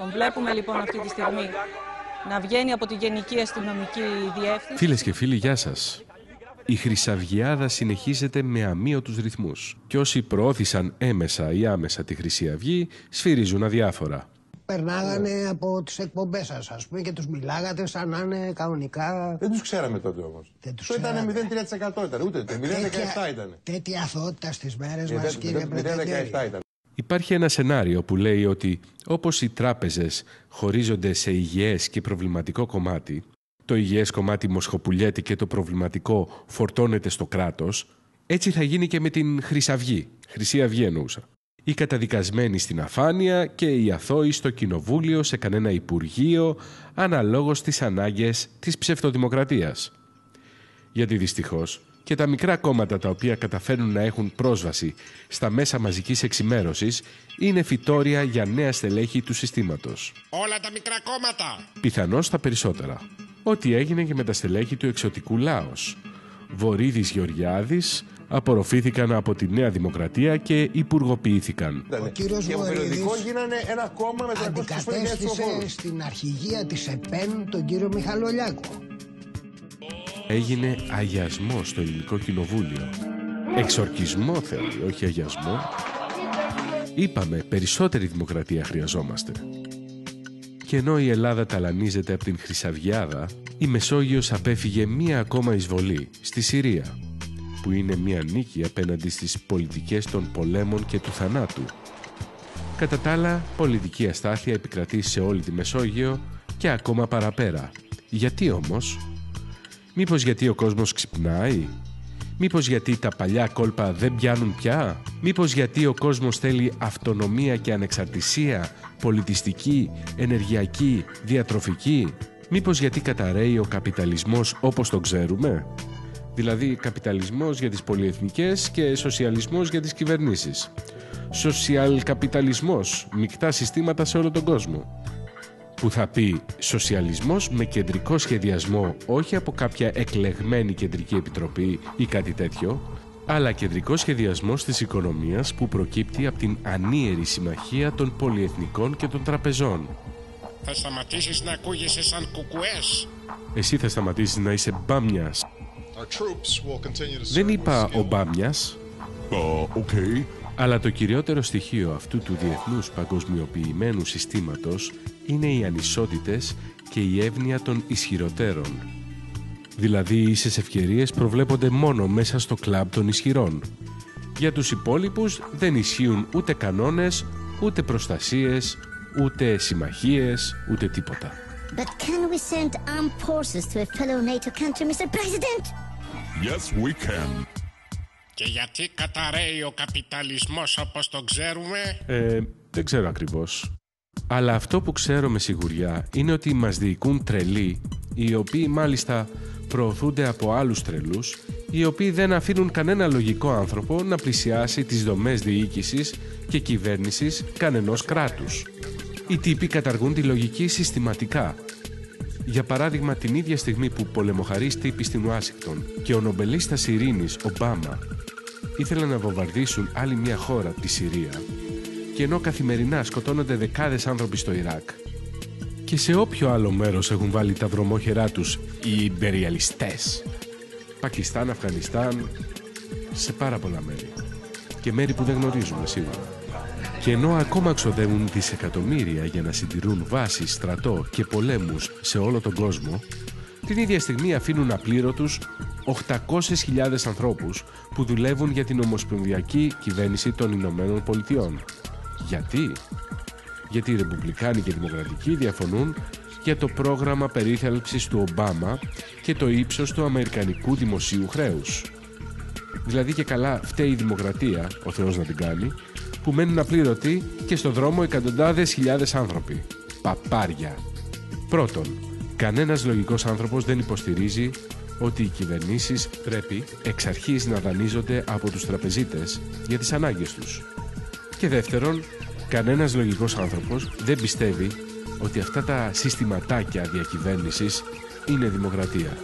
Τον βλέπουμε λοιπόν αυτή τη στιγμή να βγαίνει από τη Γενική Αστυνομική Διεύθυνση. Φίλες και φίλοι, γεια σας. Η Χρυσαυγιάδα συνεχίζεται με αμύωτους ρυθμούς και όσοι προώθησαν έμεσα ή άμεσα τη Χρυσή Αυγή σφυρίζουν αδιάφορα. Περνάγανε από τις εκπομπές σας, ας πούμε, και τους μιλάγατε σαν να είναι κανονικά. Δεν τους ξέραμε τότε όμως. Το ήταν 0,3% ήταν, ούτε το 0,17 ήταν. Τέτοια αθότητα στις μέρες μας, κύριε Πρετεντέρη. 0,17 ήταν. Υπάρχει ένα σενάριο που λέει ότι όπως οι τράπεζες χωρίζονται σε υγιές και προβληματικό κομμάτι, το υγιές κομμάτι μοσχοπουλιέται και το προβληματικό φορτώνεται στο κράτος, έτσι θα γίνει και με την Χρυσαυγή. Χρυσή Αυγή εννοούσα. Οι καταδικασμένοι στην αφάνεια και οι αθώοι στο κοινοβούλιο, σε κανένα υπουργείο, αναλόγως στις ανάγκες της ψευτοδημοκρατίας. Γιατί δυστυχώς και τα μικρά κόμματα τα οποία καταφέρνουν να έχουν πρόσβαση στα μέσα μαζικής εξημέρωσης είναι φυτόρια για νέα στελέχη του συστήματος. Όλα τα μικρά κόμματα! Πιθανώς τα περισσότερα. Ό,τι έγινε και με τα στελέχη του εξωτικού λάος. Βορύδης Γεωργιάδης απορροφήθηκαν από τη Νέα Δημοκρατία και υπουργοποιήθηκαν. Ο κύριος Και από περιοδικό Βορύδης γίνανε ένα κόμμα με 325.000 αντικατέστησε ψηφοφόρους. στην αρχηγία της ΕΠΕΝ τον κύριο Μιχαλολιάκο. Έγινε αγιασμό στο ελληνικό κοινοβούλιο. Εξορκισμό θέλει, όχι αγιασμό. Είπαμε, περισσότερη δημοκρατία χρειαζόμαστε. Και ενώ η Ελλάδα ταλανίζεται από την Χρυσαυγιάδα, η Μεσόγειος απέφυγε μία ακόμα εισβολή, στη Συρία, που είναι μία νίκη απέναντι στις πολιτικές των πολέμων και του θανάτου. Κατά τα άλλα, πολιτική αστάθεια επικρατεί σε όλη τη Μεσόγειο και ακόμα παραπέρα. Γιατί όμως; Μήπως γιατί ο κόσμος ξυπνάει; Μήπως γιατί τα παλιά κόλπα δεν πιάνουν πια; Μήπως γιατί ο κόσμος θέλει αυτονομία και ανεξαρτησία, πολιτιστική, ενεργειακή, διατροφική; Μήπως γιατί καταραίει ο καπιταλισμός όπως τον ξέρουμε; Δηλαδή καπιταλισμός για τις πολυεθνικές και σοσιαλισμός για τις κυβερνήσεις. Σοσιαλ καπιταλισμός, μεικτά συστήματα σε όλο τον κόσμο που θα πει σοσιαλισμός με κεντρικό σχεδιασμό όχι από κάποια εκλεγμένη κεντρική επιτροπή ή κάτι τέτοιο, αλλά κεντρικό σχεδιασμός της οικονομίας που προκύπτει από την ανίερη συμμαχία των πολυεθνικών και των τραπεζών. Θα σταματήσεις να ακούγεσαι σαν κουκουές. Εσύ θα σταματήσεις να είσαι μπάμιας. Our troops will continue to Δεν serve είπα with skill. ο μπάμιας, okay. αλλά το κυριότερο στοιχείο αυτού του διεθνούς παγκοσμιοποιημένου συστήματος είναι οι ανισότητες και η εύνοια των ισχυροτέρων. Δηλαδή οι ίσες ευκαιρίες προβλέπονται μόνο μέσα στο κλαμπ των ισχυρών. Για τους υπόλοιπους δεν ισχύουν ούτε κανόνες, ούτε προστασίες, ούτε συμμαχίες, ούτε τίποτα. But can we send armed forces to a fellow NATO country, Mr. President? Yes, we can. Και γιατί καταραίει ο καπιταλισμός όπως τον ξέρουμε; Ε, δεν ξέρω ακριβώς. Αλλά αυτό που ξέρω με σιγουριά είναι ότι μας διοικούν τρελοί, οι οποίοι μάλιστα προωθούνται από άλλους τρελούς, οι οποίοι δεν αφήνουν κανένα λογικό άνθρωπο να πλησιάσει τις δομές διοίκησης και κυβέρνησης κανενός κράτους. Οι τύποι καταργούν τη λογική συστηματικά. Για παράδειγμα, την ίδια στιγμή που πολεμοχαρείς τύποι στην Ουάσιγκτον και ο νομπελίστας ειρήνης Ομπάμα ήθελαν να βομβαρδίσουν άλλη μια χώρα, τη Συρία, και ενώ καθημερινά σκοτώνονται δεκάδες άνθρωποι στο Ιράκ και σε όποιο άλλο μέρος έχουν βάλει τα βρωμόχερά τους οι υπεριαλιστές. Πακιστάν, Αφγανιστάν, σε πάρα πολλά μέρη. Και μέρη που δεν γνωρίζουμε σίγουρα. Και ενώ ακόμα ξοδεύουν δισεκατομμύρια για να συντηρούν βάσεις, στρατό και πολέμους σε όλο τον κόσμο, την ίδια στιγμή αφήνουν απλήρωτους 800.000 ανθρώπους που δουλεύουν για την Ομοσπονδιακή Κυβέρνηση των Ηνωμένων Πολιτειών. Γιατί; Γιατί οι Ρεπουμπλικάνοι και οι Δημοκρατικοί διαφωνούν για το πρόγραμμα περίθαλψης του Ομπάμα και το ύψος του Αμερικανικού δημοσίου χρέους. Δηλαδή και καλά φταίει η Δημοκρατία, ο Θεός να την κάνει, που μένουν απλήρωτοι και στο δρόμο εκατοντάδες χιλιάδες άνθρωποι. Παπάρια. Πρώτον, κανένας λογικός άνθρωπος δεν υποστηρίζει ότι οι κυβερνήσεις πρέπει εξ αρχής να δανείζονται από τους τραπεζίτες για τις ανάγκες τους. Και δεύτερον, κανένας λογικός άνθρωπος δεν πιστεύει ότι αυτά τα συστηματάκια διακυβέρνησης είναι δημοκρατία.